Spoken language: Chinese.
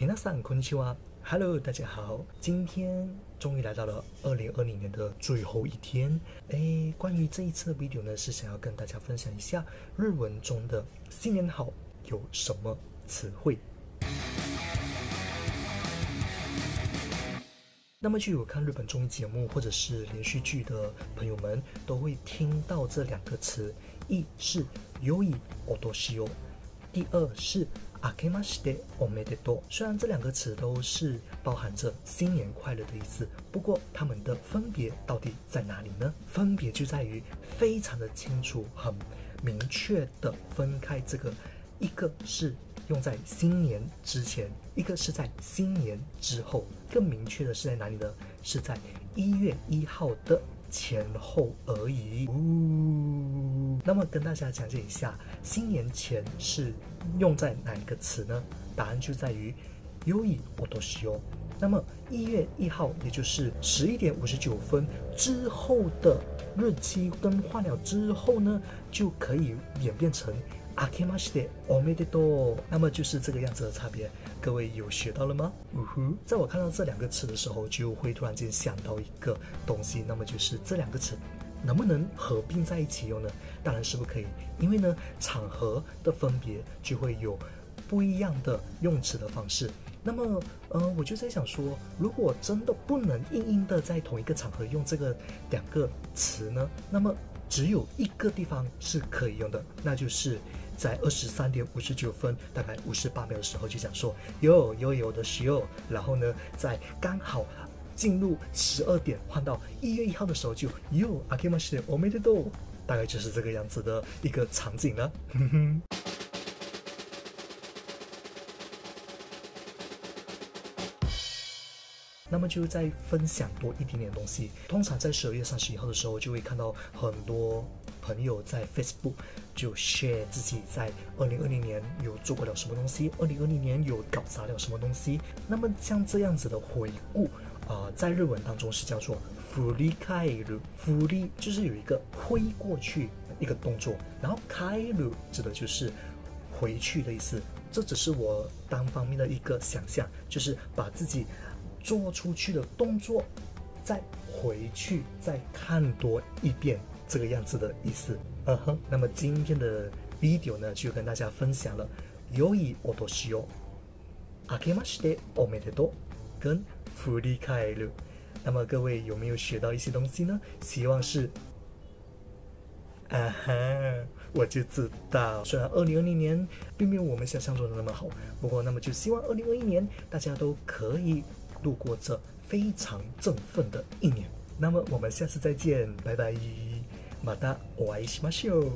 皆さんこんにちは，Hello，大家好，今天终于来到了二零二零年的最后一天。哎，关于这一次的 video 呢，是想要跟大家分享一下日文中的新年好有什么词汇。那么，就有看日本综艺节目或者是连续剧的朋友们，都会听到这两个词：一是有以おとしを，第二是 あけましておめでとう。虽然这两个词都是包含着新年快乐的意思，不过它们的分别到底在哪里呢？分别就在于非常的清楚、很明确的分开这个，一个是。用在新年之前，一个是在新年之后，更明确的是在哪里呢？是在一月一号的 前后而已。那么跟大家讲解一下，新年前是用在哪一个词呢？答案就在于优以我都使用。那么一月一号，也就是十一点五十九分之后的日期更换了之后呢，就可以演变成。阿基玛西的欧美的多，那么就是这个样子的差别，各位有学到了吗？呜呼，在我看到这两个词的时候，就会突然间想到一个东西，那么就是这两个词能不能合并在一起用呢？当然是不可以，因为呢场合的分别就会有不一样的用词的方式。那么，呃，我就在想说，如果真的不能硬硬的在同一个场合用这个两个词呢，那么只有一个地方是可以用的，那就是。在二十三点五十九分，大概五十八秒的时候，就讲说有有有的时候，然后呢，在刚好进入十二点换到一月一号的时候，就有阿基玛西欧美的多，大概就是这个样子的一个场景了。那么就再分享多一点点东西。通常在十二月三十一号的时候，就会看到很多。朋友在 Facebook 就 share 自己在二零二零年有做过了什么东西，二零二零年有搞砸了什么东西。那么像这样子的回顾，啊，在日文当中是叫做フリカイル。フリ就是有一个挥过去一个动作，然后カイル指的就是回去的意思。这只是我单方面的一个想象，就是把自己 做出去的动作再回去再看多一遍。这个样子的意思，嗯哼。那么今天的 video 呢，就跟大家分享了有以お年を明けましておめでとう跟振り返る。那么各位有没有学到一些东西呢？希望是，啊哈，我就知道。虽然二零二零年并没有我们想象中的那么好，不过那么就希望二零二一年大家都可以 度过这非常振奋的一年。那么我们下次再见，拜拜。またお会いしましょう。